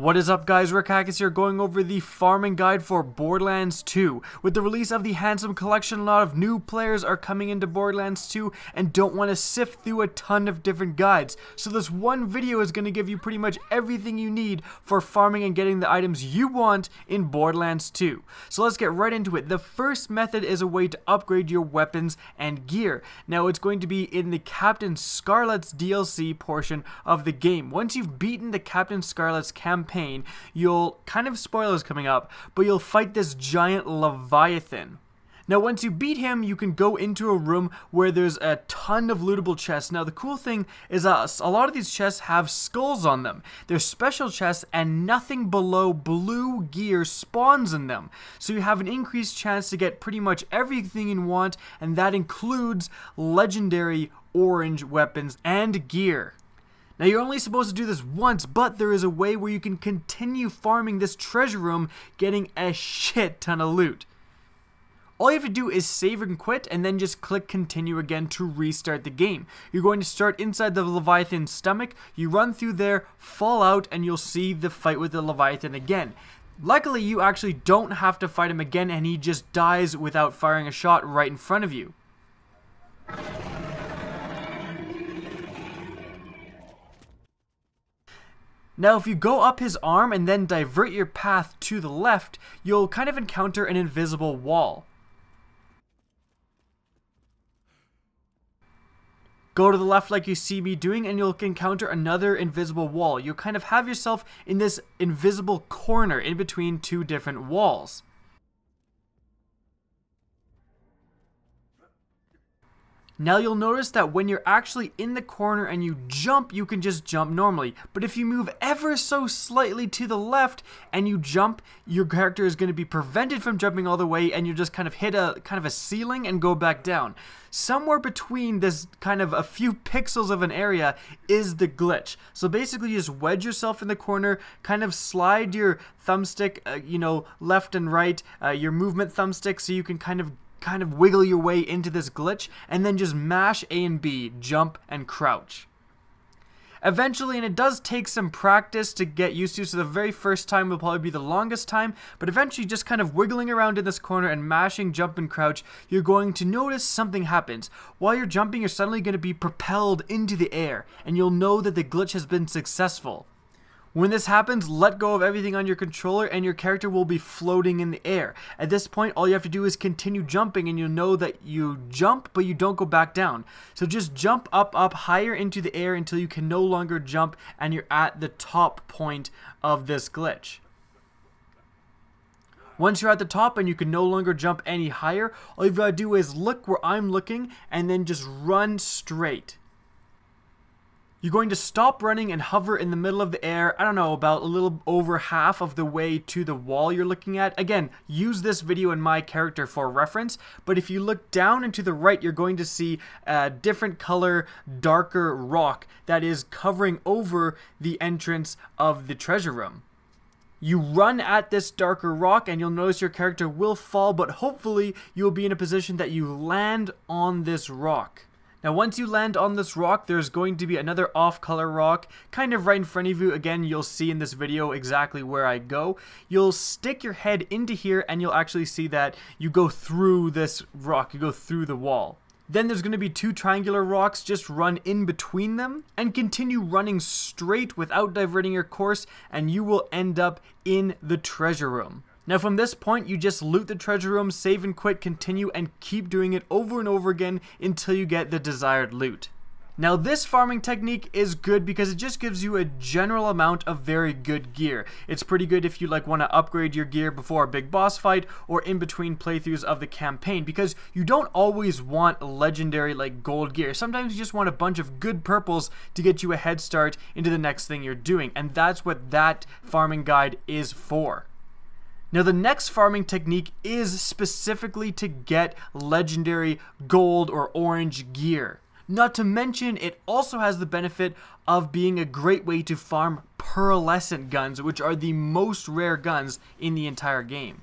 What is up guys, Rick Kackis here going over the farming guide for Borderlands 2. With the release of the Handsome Collection, a lot of new players are coming into Borderlands 2 and don't want to sift through a ton of different guides. So this one video is going to give you pretty much everything you need for farming and getting the items you want in Borderlands 2. So let's get right into it. The first method is a way to upgrade your weapons and gear. Now it's going to be in the Captain Scarlett's DLC portion of the game. Once you've beaten the Captain Scarlett's campaign, campaign, you'll kind of spoilers coming up, but you'll fight this giant Leviathan. Now, once you beat him, you can go into a room where there's a ton of lootable chests. Now, the cool thing is that a lot of these chests have skulls on them. They're special chests, and nothing below blue gear spawns in them. So you have an increased chance to get pretty much everything you want, and that includes legendary orange weapons and gear. Now you're only supposed to do this once, but there is a way where you can continue farming this treasure room, getting a shit ton of loot. All you have to do is save and quit and then just click continue again to restart the game. You're going to start inside the Leviathan's stomach, you run through there, fall out, and you'll see the fight with the Leviathan again. Luckily, you actually don't have to fight him again and he just dies without firing a shot right in front of you. Now, if you go up his arm and then divert your path to the left, you'll kind of encounter an invisible wall. Go to the left like you see me doing and you'll encounter another invisible wall. You'll kind of have yourself in this invisible corner in between two different walls. Now you'll notice that when you're actually in the corner and you jump, you can just jump normally. But if you move ever so slightly to the left and you jump, your character is going to be prevented from jumping all the way and you just kind of hit a kind of a ceiling and go back down. Somewhere between this kind of a few pixels of an area is the glitch. So basically you just wedge yourself in the corner, kind of slide your thumbstick, uh, you know, left and right, uh, your movement thumbstick so you can kind of kind of wiggle your way into this glitch and then just mash A and B, jump and crouch. Eventually, and it does take some practice to get used to, so the very first time will probably be the longest time, but eventually just kind of wiggling around in this corner and mashing jump and crouch, you're going to notice something happens. While you're jumping, you're suddenly going to be propelled into the air, and you'll know that the glitch has been successful. When this happens, let go of everything on your controller and your character will be floating in the air. At this point, all you have to do is continue jumping and you'll know that you jump, but you don't go back down. So just jump up, up, higher into the air until you can no longer jump and you're at the top point of this glitch. Once you're at the top and you can no longer jump any higher, all you've got to do is look where I'm looking and then just run straight. You're going to stop running and hover in the middle of the air, I don't know, about a little over half of the way to the wall you're looking at. Again, use this video and my character for reference, but if you look down and to the right, you're going to see a different color, darker rock that is covering over the entrance of the treasure room. You run at this darker rock and you'll notice your character will fall, but hopefully you'll be in a position that you land on this rock. Now once you land on this rock, there's going to be another off-color rock, kind of right in front of you. Again, you'll see in this video exactly where I go. You'll stick your head into here and you'll actually see that you go through this rock, you go through the wall. Then there's going to be two triangular rocks, just run in between them and continue running straight without diverting your course and you will end up in the treasure room. Now from this point, you just loot the treasure room, save and quit, continue, and keep doing it over and over again until you get the desired loot. Now this farming technique is good because it just gives you a general amount of very good gear. It's pretty good if you like want to upgrade your gear before a big boss fight or in between playthroughs of the campaign because you don't always want legendary like gold gear. Sometimes you just want a bunch of good purples to get you a head start into the next thing you're doing and that's what that farming guide is for. Now the next farming technique is specifically to get legendary gold or orange gear. Not to mention, it also has the benefit of being a great way to farm pearlescent guns, which are the most rare guns in the entire game.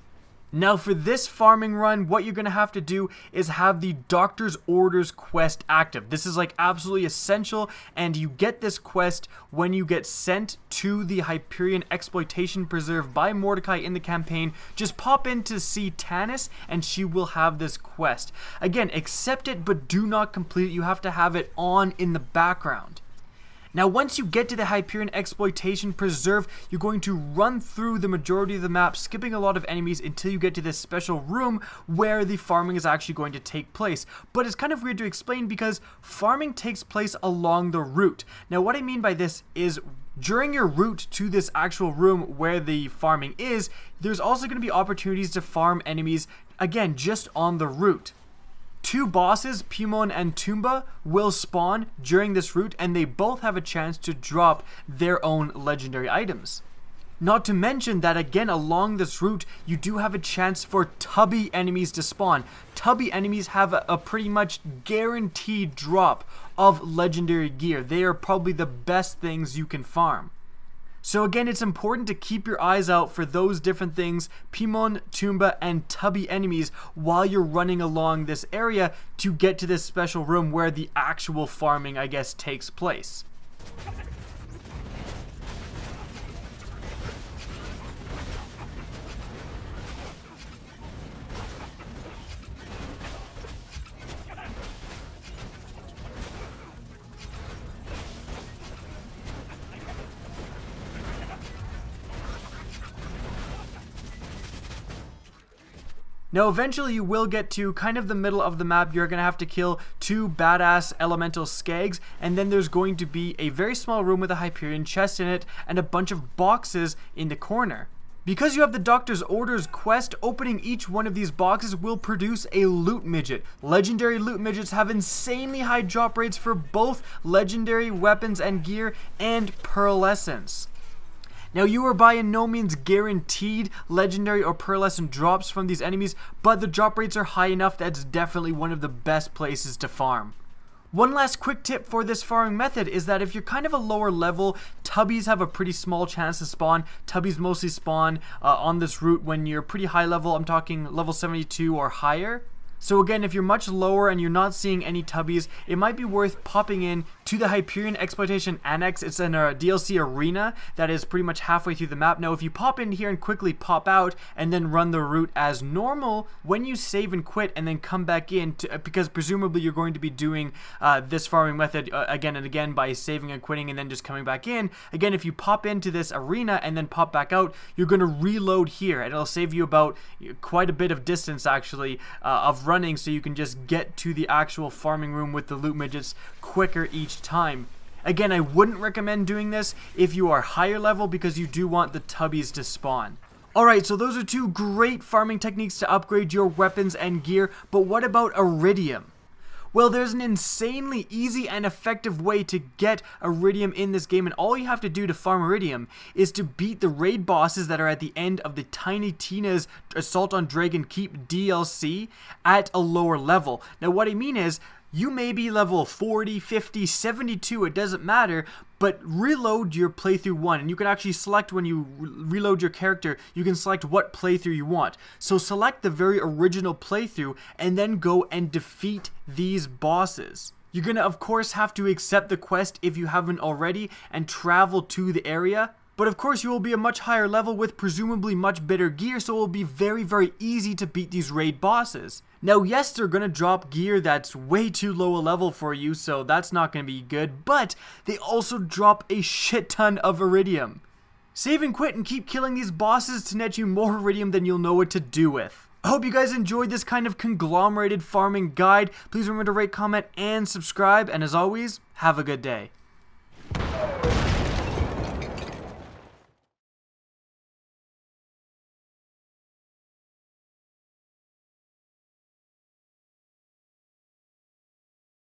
Now for this farming run, what you're going to have to do is have the Doctor's Orders quest active. This is like absolutely essential and you get this quest when you get sent to the Hyperion Exploitation Preserve by Mordecai in the campaign. Just pop in to see Tannis and she will have this quest. Again, accept it but do not complete it. You have to have it on in the background. Now, once you get to the Hyperion Exploitation Preserve, you're going to run through the majority of the map, skipping a lot of enemies until you get to this special room where the farming is actually going to take place. But it's kind of weird to explain because farming takes place along the route. Now, what I mean by this is during your route to this actual room where the farming is, there's also going to be opportunities to farm enemies, again, just on the route. Two bosses, Pimon and Tumba, will spawn during this route and they both have a chance to drop their own legendary items. Not to mention that again along this route you do have a chance for tubby enemies to spawn. Tubby enemies have a, a, pretty much guaranteed drop of legendary gear. They are probably the best things you can farm. So again, it's important to keep your eyes out for those different things, Pimon, Tumba, and Tubby enemies while you're running along this area to get to this special room where the actual farming, I guess, takes place. Now, eventually you will get to kind of the middle of the map. You're going to have to kill two badass elemental skags, and then there's going to be a very small room with a Hyperion chest in it and a bunch of boxes in the corner. Because you have the Doctor's Orders quest, opening each one of these boxes will produce a loot midget. Legendary loot midgets have insanely high drop rates for both legendary weapons and gear and pearlescence. Now you are by no means guaranteed legendary or pearlescent drops from these enemies, but the drop rates are high enough that it's definitely one of the best places to farm. One last quick tip for this farming method is that if you're kind of a lower level, tubbies have a pretty small chance to spawn. Tubbies mostly spawn uh, on this route when you're pretty high level, I'm talking level 72 or higher. So again, if you're much lower and you're not seeing any tubbies, it might be worth popping in to the Hyperion Exploitation Annex. It's in a DLC arena that is pretty much halfway through the map. Now, if you pop in here and quickly pop out and then run the route as normal, when you save and quit and then come back in, to, because presumably you're going to be doing uh, this farming method uh, again and again by saving and quitting and then just coming back in. Again, if you pop into this arena and then pop back out, you're going to reload here and it'll save you about quite a bit of distance actually uh, of running so you can just get to the actual farming room with the loot midgets quicker each time. Again, I wouldn't recommend doing this if you are higher level because you do want the tubbies to spawn. Alright, so those are two great farming techniques to upgrade your weapons and gear, but what about Eridium? Well, there's an insanely easy and effective way to get Eridium in this game, and all you have to do to farm Eridium is to beat the raid bosses that are at the end of the Tiny Tina's Assault on Dragon Keep DLC at a lower level. Now, what I mean is, you may be level 40, 50, 72, it doesn't matter, but reload your playthrough one and you can actually select when you re reload your character you can select what playthrough you want. So select the very original playthrough and then go and defeat these bosses. You're gonna of course have to accept the quest if you haven't already and travel to the area but of course you will be a much higher level with presumably much better gear so it will be very very easy to beat these raid bosses. Now yes they're gonna drop gear that's way too low a level for you so that's not gonna be good but they also drop a shit ton of eridium. Save and quit and keep killing these bosses to net you more eridium than you'll know what to do with. I hope you guys enjoyed this kind of conglomerated farming guide. Please remember to rate, comment, and subscribe. And as always, have a good day.